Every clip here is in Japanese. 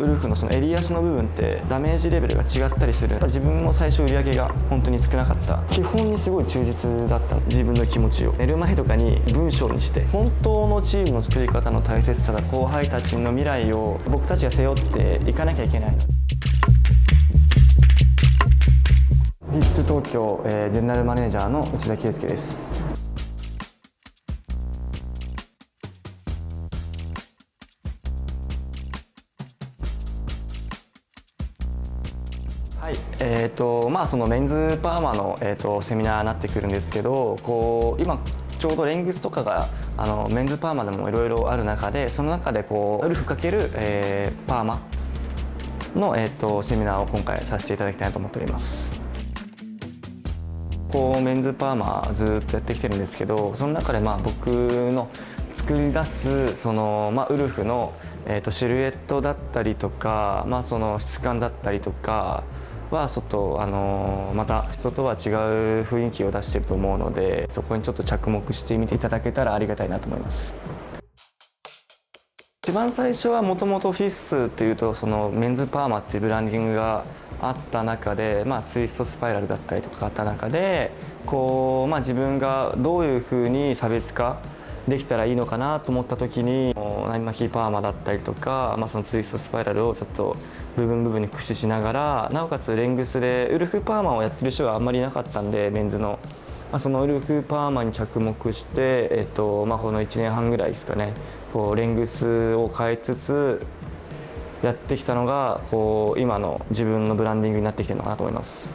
ウルフのその襟足の部分ってダメージレベルが違ったりする。自分も最初売り上げが本当に少なかった。基本にすごい忠実だった。自分の気持ちを。寝る前とかに文章にして。本当のチームの作り方の大切さだ。後輩たちの未来を僕たちが背負っていかなきゃいけない必須東京、えー、ゼネラルマネージャーの内田圭介です。はいえーとまあ、そのメンズパーマの、えーと、セミナーになってくるんですけどこう今ちょうどレングスとかがあのメンズパーマでもいろいろある中でその中でこうウルフ×、えー、パーマの、えーと、セミナーを今回させていただきたいと思っております。こうメンズパーマずっとやってきてるんですけどその中でまあ僕の作り出すその、まあ、ウルフの、えーとシルエットだったりとか、まあ、その質感だったりとかはちょっとあのまた人とは違う雰囲気を出してると思うのでそこにちょっと着目してみていただけたらありがたいなと思います。一番最初はもともとフィッスっていうとそのメンズパーマっていうブランディングがあった中で、まあ、ツイストスパイラルだったりとかあった中でこう、まあ、自分がどういうふうに差別化できたらいいのかなと思った時に何巻きパーマだったりとか、まあ、そのツイストスパイラルをちょっと部分部分に駆使しながらなおかつレングスでウルフパーマをやってる人があんまりいなかったんでメンズの。まあ、そのウルフパーマに着目して、えっとまあ、この1年半ぐらいですかね。こうレングスを変えつつやってきたのがこう今の自分のブランディングになってきてるのかなと思います。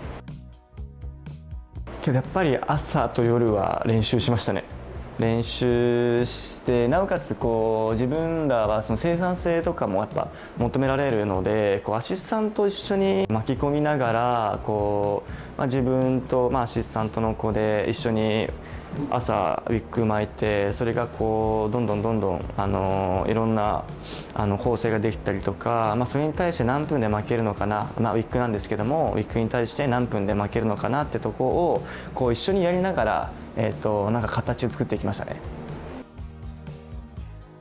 けどやっぱり朝と夜は練習しましたね。練習してなおかつこう自分らはその生産性とかもやっぱ求められるのでこうアシスタントと一緒に巻き込みながらこう、まあ、自分と、まあ、アシスタントの子で一緒に朝ウィッグ巻いてそれがこうどんどんどんどんあのいろんなあの構成ができたりとか、まあ、それに対して何分で巻けるのかな、まあ、ウィッグなんですけどもウィッグに対して何分で巻けるのかなってとこをこう一緒にやりながらえーと、なんか形を作っていきましたね。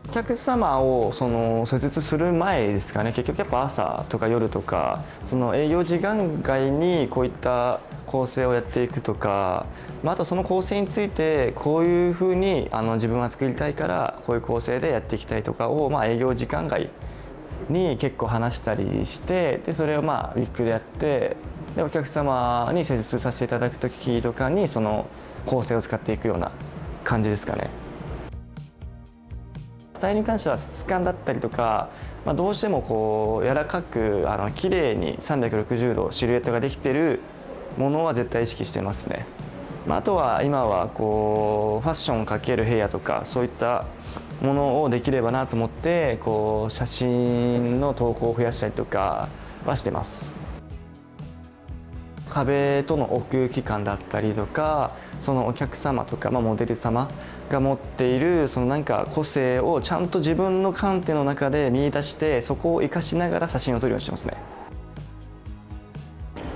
お客様をその施術する前ですかね結局やっぱ朝とか夜とかその営業時間外にこういった構成をやっていくとか、まあ、あとその構成についてこういうふうにあの自分は作りたいからこういう構成でやっていきたいとかを、まあ、営業時間外に結構話したりしてでそれをまあウィッグでやってでお客様に施術させていただく時とかにその構成を使っていくような感じですかね。スタイルに関しては質感だったりとか、まあ、どうしてもこう柔らかくあの綺麗に360度シルエットができてるものは絶対意識してますね。まあ、あとは今はこうファッション×ヘアとかそういったものをできればなと思ってこう写真の投稿を増やしたりとかはしてます。壁との奥行き感だったりとかそのお客様とか、まあ、モデル様が持っているそのなんか個性をちゃんと自分の観点の中で見出してそこを生かしながら写真を撮るようにしてますね。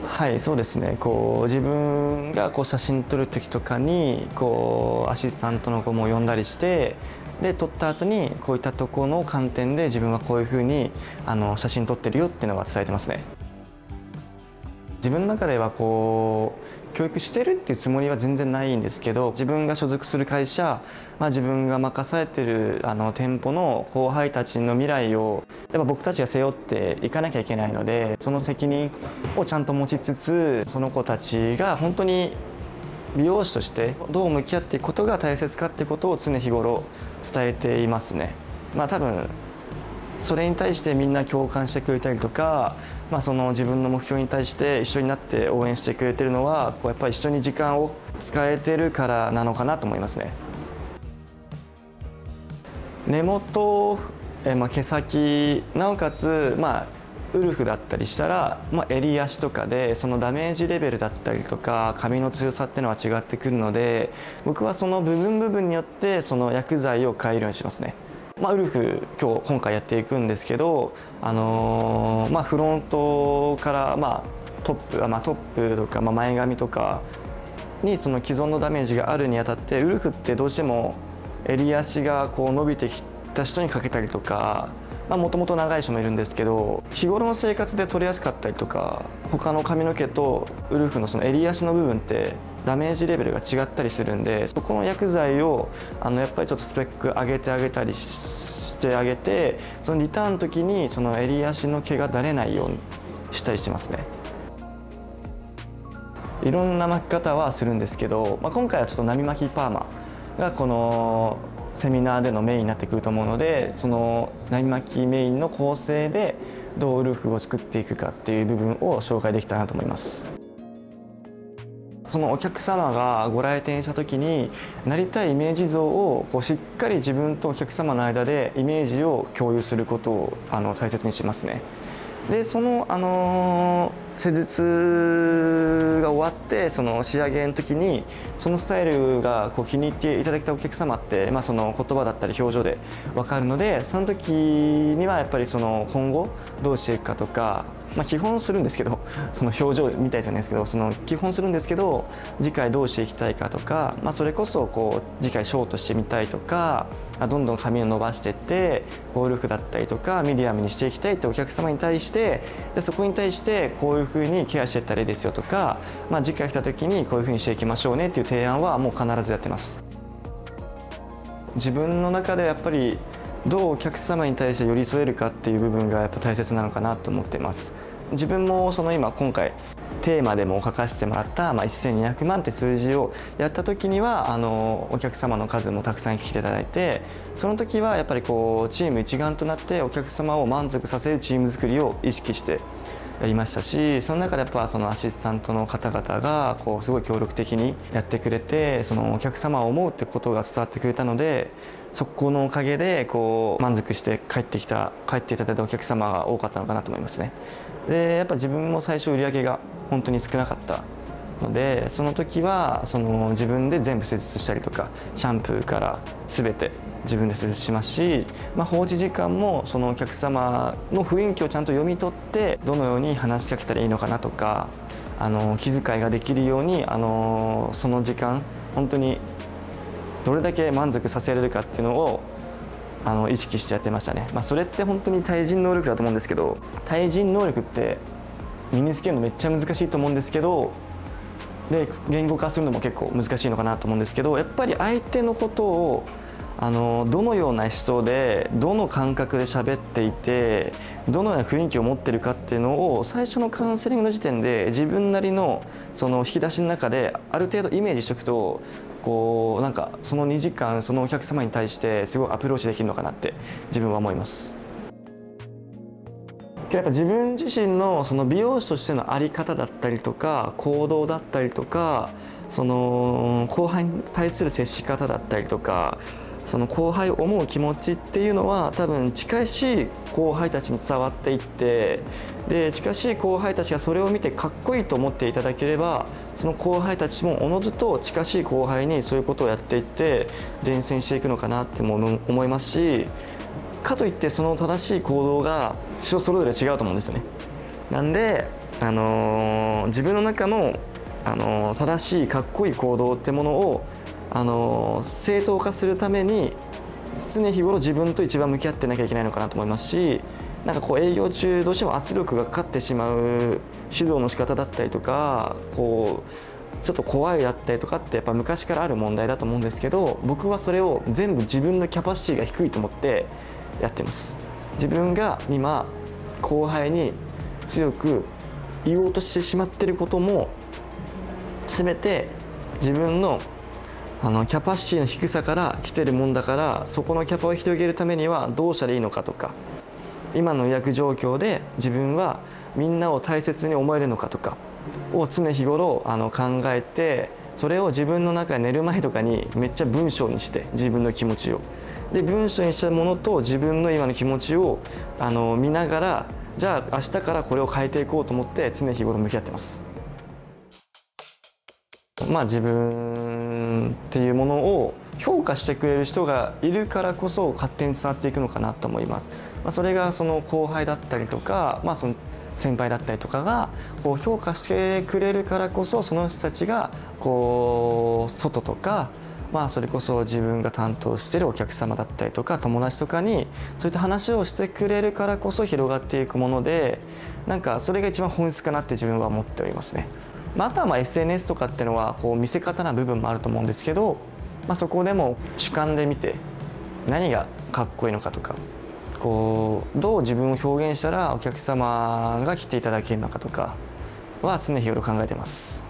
はいそうですねこう自分がこう写真撮る時とかにこうアシスタントの子も呼んだりしてで撮った後にこういったところの観点で自分はこういうふうにあの写真撮ってるよっていうのは伝えてますね。自分の中ではこう教育してるっていうつもりは全然ないんですけど自分が所属する会社、まあ、自分が任されてるあの店舗の後輩たちの未来をやっぱ僕たちが背負っていかなきゃいけないのでその責任をちゃんと持ちつつその子たちが本当に美容師としてどう向き合っていくことが大切かってことを常日頃伝えていますね。まあ、多分それに対してみんな共感してくれたりとかまあ、その自分の目標に対して一緒になって応援してくれてるのはこうやっぱり一緒に時間を使えてるからなのかなと思いますね。根元、えまあ、毛先なおかつ、まあ、ウルフだったりしたら、まあ、襟足とかでそのダメージレベルだったりとか髪の強さっていうのは違ってくるので僕はその部分部分によってその薬剤を変えるようにしますね。まあ、ウルフ今日今回やっていくんですけど、あのー、まあ、フロントから、まあ、トップ、まあ、トップとか、まあ、前髪とかにその既存のダメージがあるにあたってウルフってどうしても襟足がこう伸びてきた人にかけたりとかもともと長い人もいるんですけど日頃の生活で取りやすかったりとか他の髪の毛とウルフのその襟足の部分ってダメージレベルが違ったりするんでそこの薬剤をあのやっぱりちょっとスペック上げてあげたりしてあげてそのリターンの時にその襟足の毛がだれないようにしたりしてますね。いろんな巻き方はするんですけど、まあ、今回はちょっと波巻きパーマがこのセミナーでのメインになってくると思うのでその波巻きメインの構成でどうウルフを作っていくかっていう部分を紹介できたらなと思います。そのお客様がご来店した時になりたいイメージ像をこうしっかり自分とお客様の間でイメージを共有することをあの大切にしますね。でその、あのー施術が終わってその仕上げの時にそのスタイルがこう気に入っていただけたお客様って、まあ、その言葉だったり表情で分かるのでその時にはやっぱりその今後どうしていくかとかまあ、基本するんですけどその表情みたいじゃないですけどその基本するんですけど次回どうしていきたいかとか、まあ、それこそこう次回ショートしてみたいとかどんどん髪を伸ばしてってゴルフだったりとかミディアムにしていきたいってお客様に対してでそこに対してこういうふうにケアしていったらいいですよとか、まあ、次回来た時にこういうふうにしていきましょうねっていう提案はもう必ずやってます。自分の中でやっぱりどうお客様に対して寄り添えるかっていう部分がやっぱ大切なのかなと思ってます自分もその今今回テーマでも書かせてもらった、まあ、1200万って数字をやった時にはあのお客様の数もたくさん来ていただいてその時はやっぱりこうチーム一丸となってお客様を満足させるチーム作りを意識してやりましたしその中でやっぱそのアシスタントの方々がこうすごい協力的にやってくれてそのお客様を思うってことが伝わってくれたのでそこのおかげでこう満足して帰ってきた帰っていただいたお客様が多かったのかなと思いますね。でやっぱ自分も最初売り上げが本当に少なかったのでその時はその自分で全部施術したりとかシャンプーから全て自分で施術しますし、まあ、放置時間もそのお客様の雰囲気をちゃんと読み取ってどのように話しかけたらいいのかなとかあの気遣いができるようにあのその時間本当にどれだけ満足させられるかっていうのをあの意識してやってましたね、まあ、それって本当に対人能力だと思うんですけど対人能力って身につけるのめっちゃ難しいと思うんですけどで言語化するのも結構難しいのかなと思うんですけどやっぱり相手のことをあのどのような人でどの感覚で喋っていてどのような雰囲気を持ってるかっていうのを最初のカウンセリングの時点で自分なりのその引き出しの中である程度イメージしておくとこうなんかその2時間そのお客様に対してすごいアプローチできるのかなって自分は思います。やっぱ自分自身のその美容師としての在り方だったりとか行動だったりとかその後輩に対する接し方だったりとかその後輩を思う気持ちっていうのは多分近しい後輩たちに伝わっていってで近しい後輩たちがそれを見てかっこいいと思っていただければその後輩たちもおのずと近しい後輩にそういうことをやっていって伝染していくのかなっても思いますしかといってその正しい行動が人それぞれ違うと思うんですよね。なんで、あのー、自分の中の、あのー、正しいかっこいい行動ってものをあの正当化するために常日頃自分と一番向き合ってなきゃいけないのかなと思いますしなんかこう営業中どうしても圧力がかかってしまう指導の仕方だったりとかこうちょっと怖いだったりとかってやっぱ昔からある問題だと思うんですけど僕はそれを全部自分のキャパシティが低いと思ってやってます。自分が今後輩に強く言おうとしてしまってることも全て自分のあのキャパシティの低さから来てるもんだからそこのキャパを広げるためにはどうしたらいいのかとか今の予約状況で自分はみんなを大切に思えるのかとかを常日頃あの考えてそれを自分の中で寝る前とかにめっちゃ文章にして自分の気持ちを。で文章にしたものと自分の今の気持ちをあの見ながらじゃあ明日からこれを変えていこうと思って常日頃向き合ってます。まあ自分っていうものを評価してくれる人がいるからこそ勝手に伝わっていくのかなと思います。まあ、それがその後輩だったりとか、まあ、その先輩だったりとかがこう評価してくれるからこそその人たちがこう外とかまあ、それこそ自分が担当してるお客様だったりとか友達とかにそういった話をしてくれるからこそ広がっていくものでなんかそれが一番本質かなって自分は思っておりますね。まあ、あとはまあ SNS とかっていうのはこう見せ方な部分もあると思うんですけど、まあ、そこでも主観で見て何がかっこいいのかとかこうどう自分を表現したらお客様が来ていただけるのかとかは常日頃考えてます。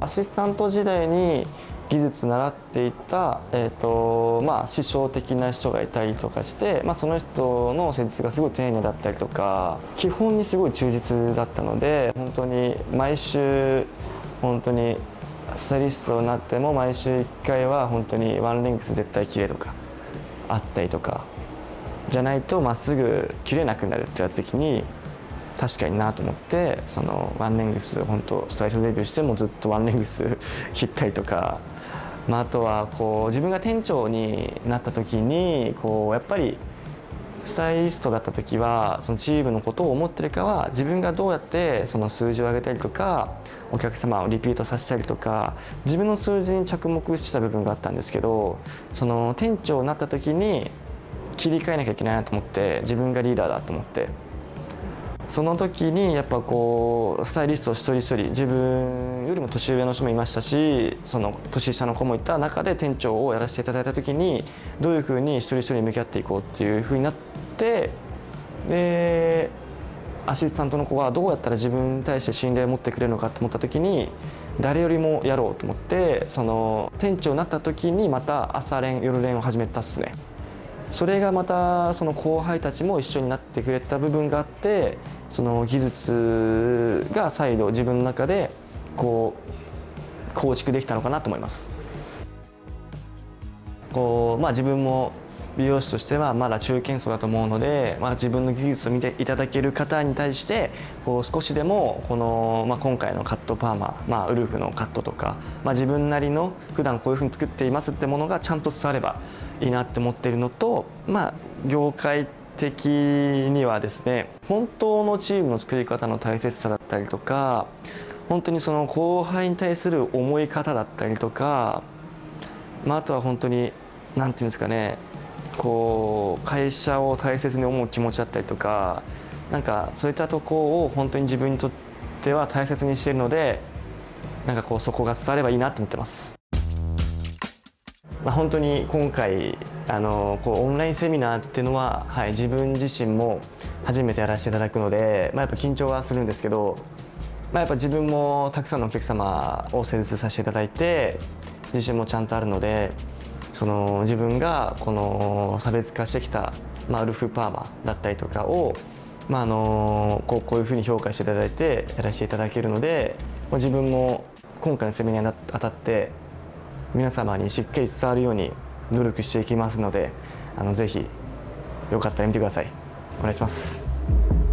アシスタント時代に技術習っていた、えーとまあ、師匠的な人がいたりとかして、まあ、その人の施術がすごい丁寧だったりとか基本にすごい忠実だったので本当に毎週本当にスタイリストになっても毎週1回は本当にワンレングス絶対切れとかあったりとかじゃないとまっすぐ切れなくなるって言った時に確かになと思ってそのワンレングス本当最初デビューしてもずっとワンレングス切ったりとか、まあ、あとはこう自分が店長になった時にこうやっぱりスタイリストだった時はそのチームのことを思ってるかは自分がどうやってその数字を上げたりとかお客様をリピートさせたりとか自分の数字に着目した部分があったんですけどその店長になった時に切り替えなきゃいけないなと思って自分がリーダーだと思って。その時にやっぱこうスタイリスト一人一人自分よりも年上の人もいましたしその年下の子もいた中で店長をやらせていただいた時にどういうふうに一人一人向き合っていこうっていうふうになってでアシスタントの子がどうやったら自分に対して信頼を持ってくれるのかと思った時に誰よりもやろうと思ってその店長になった時にまた朝練夜練を始めたっすね。それがまたその後輩たちも一緒になってくれた部分があってその技術が再度自分の中でこう構築できたのかなと思います。こうまあ、自分も美容師としてはまだ中堅層だと思うので、まあ、自分の技術を見ていただける方に対してこう少しでもこの、まあ、今回のカットパーマ、まあ、ウルフのカットとか、まあ、自分なりの普段こういうふうに作っていますってものがちゃんと伝わればいいなって思っているのと、まあ、業界的にはですね本当のチームの作り方の大切さだったりとか本当にその後輩に対する思い方だったりとか、まあ、あとは本当に何て言うんですかねこう会社を大切に思う気持ちだったりとかなんかそういったとこを本当に自分にとっては大切にしているのでなんかこうそこが伝わればいいなと思ってます。まあ、本当に今回あのこうオンラインセミナーっていうのは、はい、自分自身も初めてやらせていただくので、まあ、やっぱ緊張はするんですけど、まあ、やっぱ自分もたくさんのお客様を施術させていただいて自信もちゃんとあるのでその自分がこの差別化してきた、まあ、ウルフパーマだったりとかを、まあ、のこうこういうふうに評価していただいてやらせていただけるので自分も今回のセミナーにあたって皆様にしっかり伝わるように努力していきますのであのぜひよかったら見てください。お願いします。